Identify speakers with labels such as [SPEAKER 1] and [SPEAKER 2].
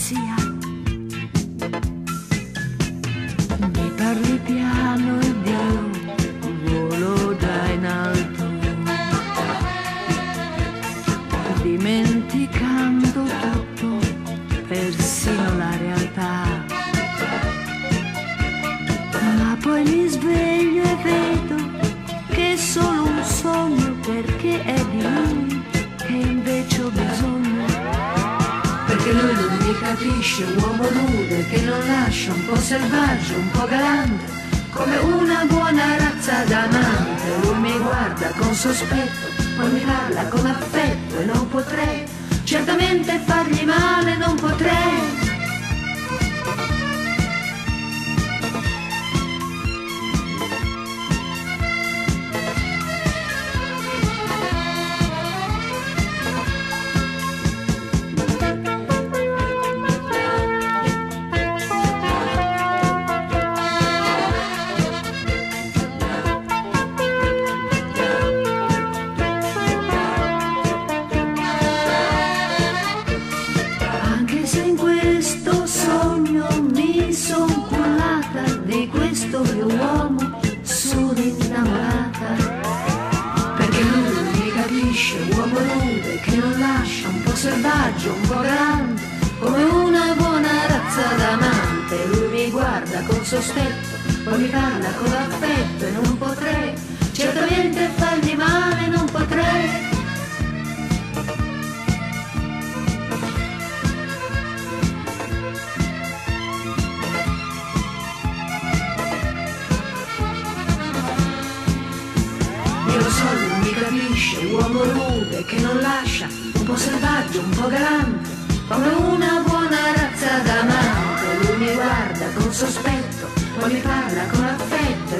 [SPEAKER 1] pazzia. Mi parli piano ed io volo già in alto, dimenticando
[SPEAKER 2] capisce, uomo rude che non lascia, un po' selvaggio, un po' galante, come una buona razza d'amante. Lui mi guarda con sospetto, poi mi parla con affetto e non potrei, certamente fargli male non potrei. Selvaggio, un po' grande, come una buona razza d'amante. Lui mi guarda con sospetto, poi mi parla con affetto e non capisce, uomo rude che non lascia, un po' selvaggio, un po' galante, come una buona razza d'amante. Lui mi guarda con sospetto, poi mi parla con affetto